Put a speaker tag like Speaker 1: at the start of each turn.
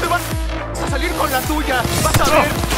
Speaker 1: ¡Te vas a salir con la tuya! ¡Vas a ver!